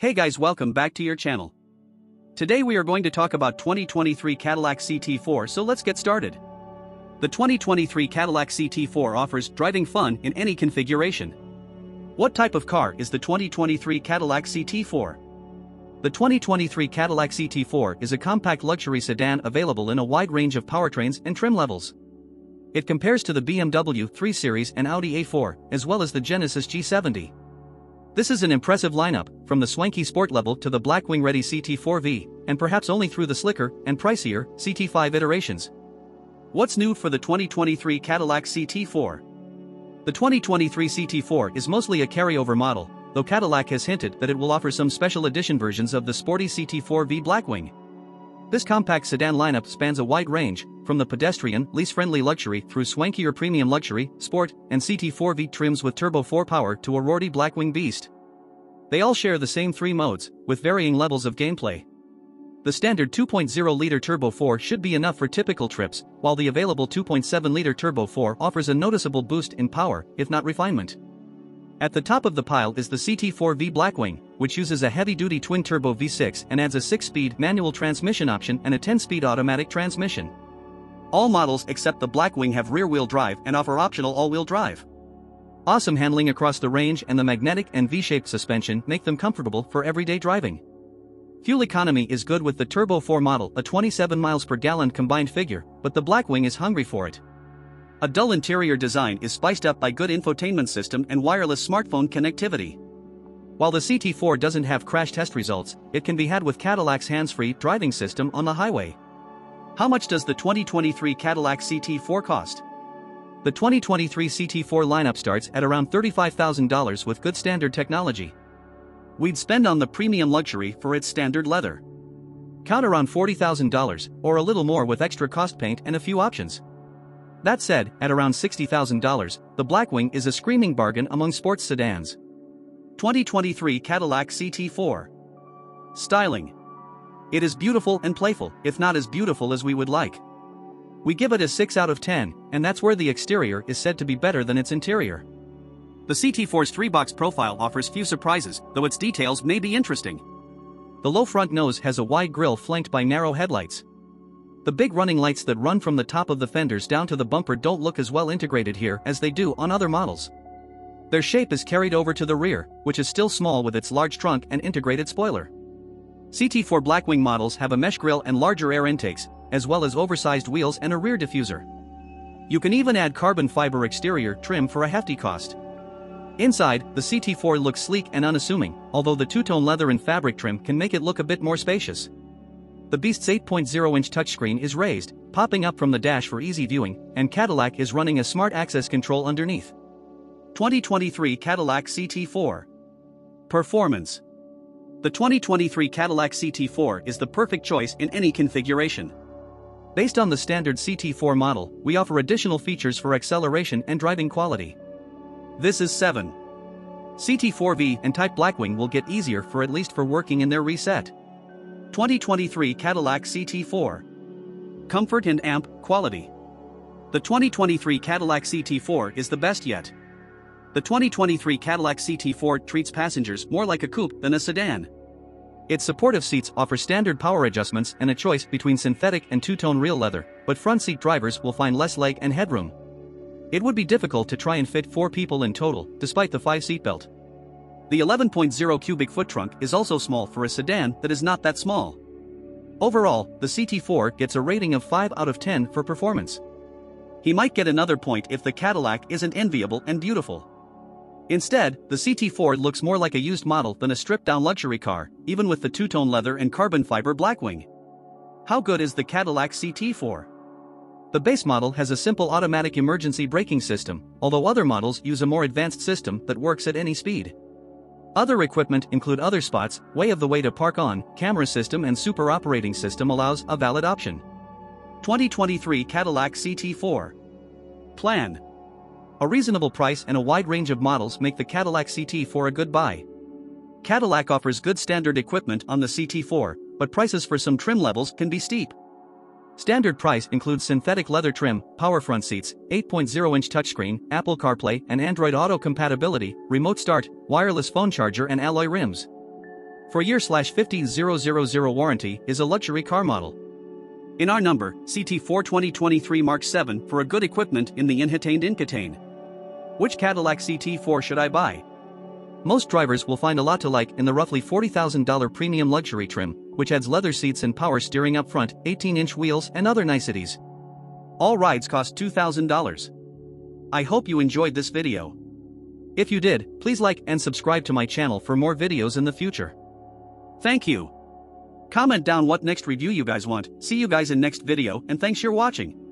Hey guys welcome back to your channel. Today we are going to talk about 2023 Cadillac CT4 so let's get started. The 2023 Cadillac CT4 offers driving fun in any configuration. What type of car is the 2023 Cadillac CT4? The 2023 Cadillac CT4 is a compact luxury sedan available in a wide range of powertrains and trim levels. It compares to the BMW 3 Series and Audi A4, as well as the Genesis G70. This is an impressive lineup, from the swanky sport level to the Blackwing ready CT4V, and perhaps only through the slicker and pricier CT5 iterations. What's new for the 2023 Cadillac CT4? The 2023 CT4 is mostly a carryover model, though Cadillac has hinted that it will offer some special edition versions of the sporty CT4V Blackwing. This compact sedan lineup spans a wide range, from the pedestrian, lease-friendly luxury through swankier premium luxury, sport, and CT4V trims with Turbo 4 power to a roarty Blackwing Beast. They all share the same three modes, with varying levels of gameplay. The standard 2.0-liter Turbo 4 should be enough for typical trips, while the available 2.7-liter Turbo 4 offers a noticeable boost in power, if not refinement. At the top of the pile is the CT4V Blackwing, which uses a heavy-duty twin-turbo V6 and adds a 6-speed manual transmission option and a 10-speed automatic transmission. All models except the Blackwing have rear-wheel drive and offer optional all-wheel drive. Awesome handling across the range and the magnetic and V-shaped suspension make them comfortable for everyday driving. Fuel economy is good with the Turbo 4 model, a 27 miles per gallon combined figure, but the Blackwing is hungry for it. A dull interior design is spiced up by good infotainment system and wireless smartphone connectivity. While the CT4 doesn't have crash test results, it can be had with Cadillac's hands-free driving system on the highway. How much does the 2023 Cadillac CT4 cost? The 2023 CT4 lineup starts at around $35,000 with good standard technology. We'd spend on the premium luxury for its standard leather. Count around $40,000, or a little more with extra cost paint and a few options. That said, at around $60,000, the Blackwing is a screaming bargain among sports sedans. 2023 Cadillac CT4 Styling It is beautiful and playful, if not as beautiful as we would like. We give it a 6 out of 10, and that's where the exterior is said to be better than its interior. The CT4's 3-box profile offers few surprises, though its details may be interesting. The low front nose has a wide grille flanked by narrow headlights. The big running lights that run from the top of the fenders down to the bumper don't look as well integrated here as they do on other models. Their shape is carried over to the rear, which is still small with its large trunk and integrated spoiler. CT4 Blackwing models have a mesh grille and larger air intakes, as well as oversized wheels and a rear diffuser. You can even add carbon fiber exterior trim for a hefty cost. Inside, the CT4 looks sleek and unassuming, although the two-tone leather and fabric trim can make it look a bit more spacious. The Beast's 8.0-inch touchscreen is raised, popping up from the dash for easy viewing, and Cadillac is running a smart access control underneath. 2023 Cadillac CT4 Performance The 2023 Cadillac CT4 is the perfect choice in any configuration. Based on the standard CT4 model, we offer additional features for acceleration and driving quality. This is 7. CT4V and Type Blackwing will get easier for at least for working in their reset. 2023 Cadillac CT4. Comfort and amp quality. The 2023 Cadillac CT4 is the best yet. The 2023 Cadillac CT4 treats passengers more like a coupe than a sedan. Its supportive seats offer standard power adjustments and a choice between synthetic and two-tone real leather, but front seat drivers will find less leg and headroom. It would be difficult to try and fit four people in total, despite the 5 seatbelt. The 11.0 cubic foot trunk is also small for a sedan that is not that small. Overall, the CT4 gets a rating of 5 out of 10 for performance. He might get another point if the Cadillac isn't enviable and beautiful. Instead, the CT4 looks more like a used model than a stripped-down luxury car, even with the two-tone leather and carbon fiber Blackwing. How good is the Cadillac CT4? The base model has a simple automatic emergency braking system, although other models use a more advanced system that works at any speed. Other equipment include other spots, way of the way to park on, camera system and super operating system allows a valid option. 2023 Cadillac CT4 Plan A reasonable price and a wide range of models make the Cadillac CT4 a good buy. Cadillac offers good standard equipment on the CT4, but prices for some trim levels can be steep. Standard price includes synthetic leather trim, power front seats, 8.0-inch touchscreen, Apple CarPlay and Android Auto compatibility, remote start, wireless phone charger and alloy rims. for year slash 50000 warranty is a luxury car model. In our number, CT4 2023 Mark 7 for a good equipment in the Inhatain Incatane. Which Cadillac CT4 should I buy? Most drivers will find a lot to like in the roughly $40,000 premium luxury trim, which adds leather seats and power steering up front, 18-inch wheels and other niceties. All rides cost $2,000. I hope you enjoyed this video. If you did, please like and subscribe to my channel for more videos in the future. Thank you. Comment down what next review you guys want, see you guys in next video and thanks for watching.